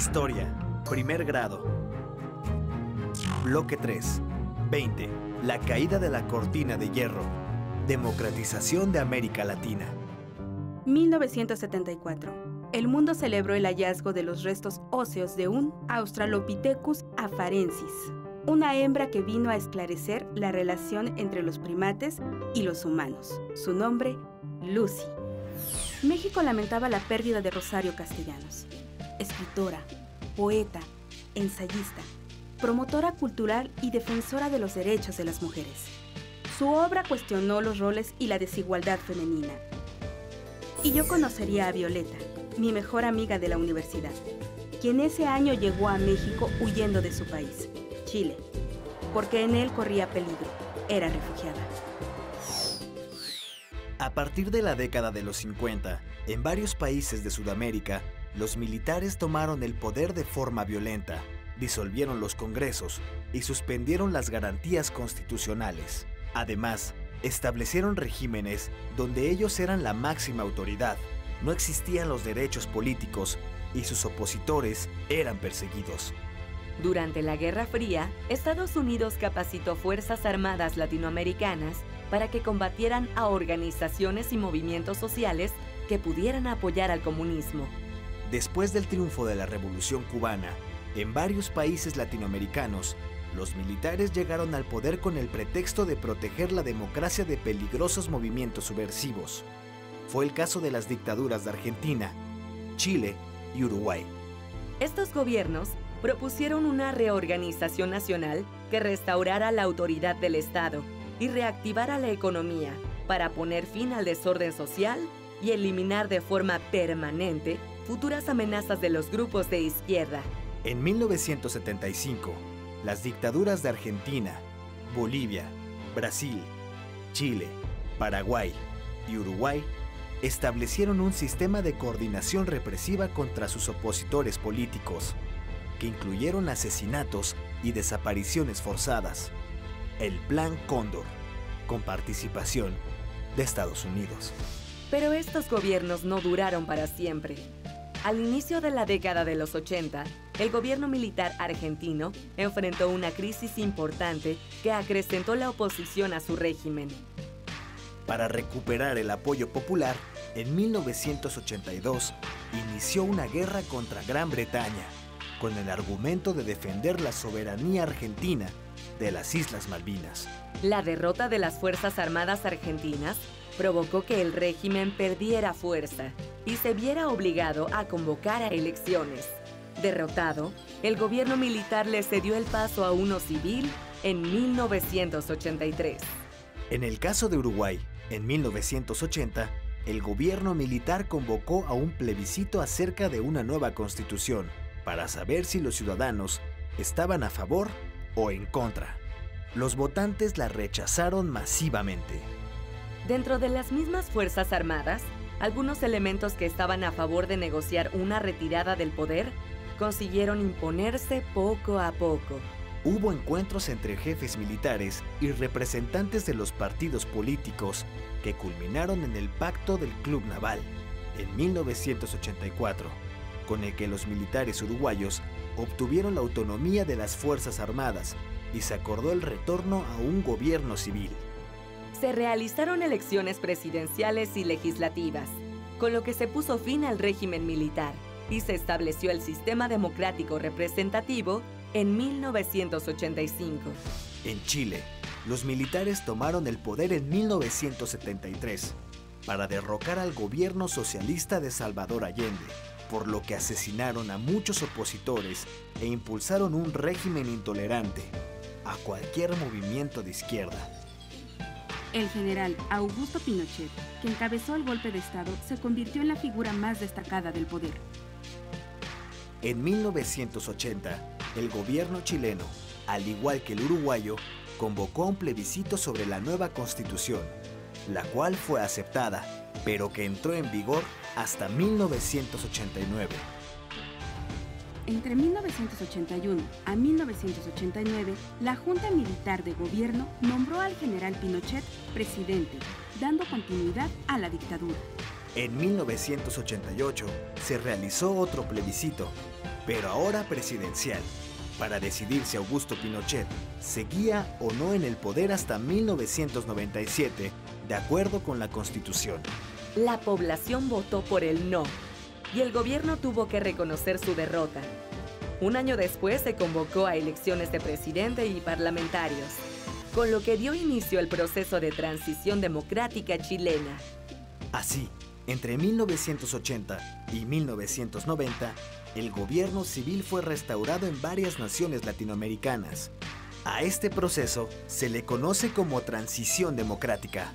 Historia, primer grado. Bloque 3. 20. La caída de la cortina de hierro. Democratización de América Latina. 1974. El mundo celebró el hallazgo de los restos óseos de un Australopithecus afarensis, una hembra que vino a esclarecer la relación entre los primates y los humanos. Su nombre, Lucy. México lamentaba la pérdida de Rosario Castellanos, escritora, poeta, ensayista, promotora cultural y defensora de los derechos de las mujeres. Su obra cuestionó los roles y la desigualdad femenina. Y yo conocería a Violeta, mi mejor amiga de la universidad, quien ese año llegó a México huyendo de su país, Chile, porque en él corría peligro, era refugiada. A partir de la década de los 50, en varios países de Sudamérica, los militares tomaron el poder de forma violenta, disolvieron los congresos y suspendieron las garantías constitucionales. Además, establecieron regímenes donde ellos eran la máxima autoridad, no existían los derechos políticos y sus opositores eran perseguidos. Durante la Guerra Fría, Estados Unidos capacitó fuerzas armadas latinoamericanas para que combatieran a organizaciones y movimientos sociales que pudieran apoyar al comunismo. Después del triunfo de la Revolución cubana, en varios países latinoamericanos, los militares llegaron al poder con el pretexto de proteger la democracia de peligrosos movimientos subversivos. Fue el caso de las dictaduras de Argentina, Chile y Uruguay. Estos gobiernos propusieron una reorganización nacional que restaurara la autoridad del Estado y reactivara la economía para poner fin al desorden social y eliminar de forma permanente futuras amenazas de los grupos de izquierda. En 1975, las dictaduras de Argentina, Bolivia, Brasil, Chile, Paraguay y Uruguay establecieron un sistema de coordinación represiva contra sus opositores políticos, que incluyeron asesinatos y desapariciones forzadas. El Plan Cóndor, con participación de Estados Unidos. Pero estos gobiernos no duraron para siempre. Al inicio de la década de los 80, el gobierno militar argentino enfrentó una crisis importante que acrecentó la oposición a su régimen. Para recuperar el apoyo popular, en 1982 inició una guerra contra Gran Bretaña, con el argumento de defender la soberanía argentina de las Islas Malvinas. La derrota de las Fuerzas Armadas Argentinas provocó que el régimen perdiera fuerza y se viera obligado a convocar a elecciones. Derrotado, el gobierno militar le cedió el paso a uno civil en 1983. En el caso de Uruguay, en 1980, el gobierno militar convocó a un plebiscito acerca de una nueva constitución para saber si los ciudadanos estaban a favor o en contra. Los votantes la rechazaron masivamente. Dentro de las mismas Fuerzas Armadas, algunos elementos que estaban a favor de negociar una retirada del poder consiguieron imponerse poco a poco. Hubo encuentros entre jefes militares y representantes de los partidos políticos que culminaron en el Pacto del Club Naval en 1984, con el que los militares uruguayos obtuvieron la autonomía de las Fuerzas Armadas y se acordó el retorno a un gobierno civil. Se realizaron elecciones presidenciales y legislativas, con lo que se puso fin al régimen militar y se estableció el sistema democrático representativo en 1985. En Chile, los militares tomaron el poder en 1973 para derrocar al gobierno socialista de Salvador Allende, por lo que asesinaron a muchos opositores e impulsaron un régimen intolerante a cualquier movimiento de izquierda. El general Augusto Pinochet, que encabezó el golpe de Estado, se convirtió en la figura más destacada del poder. En 1980, el gobierno chileno, al igual que el uruguayo, convocó un plebiscito sobre la nueva constitución, la cual fue aceptada, pero que entró en vigor hasta 1989. Entre 1981 a 1989, la Junta Militar de Gobierno nombró al general Pinochet presidente, dando continuidad a la dictadura. En 1988 se realizó otro plebiscito, pero ahora presidencial, para decidir si Augusto Pinochet seguía o no en el poder hasta 1997, de acuerdo con la Constitución. La población votó por el no y el gobierno tuvo que reconocer su derrota. Un año después se convocó a elecciones de presidente y parlamentarios, con lo que dio inicio al proceso de transición democrática chilena. Así, entre 1980 y 1990, el gobierno civil fue restaurado en varias naciones latinoamericanas. A este proceso se le conoce como transición democrática.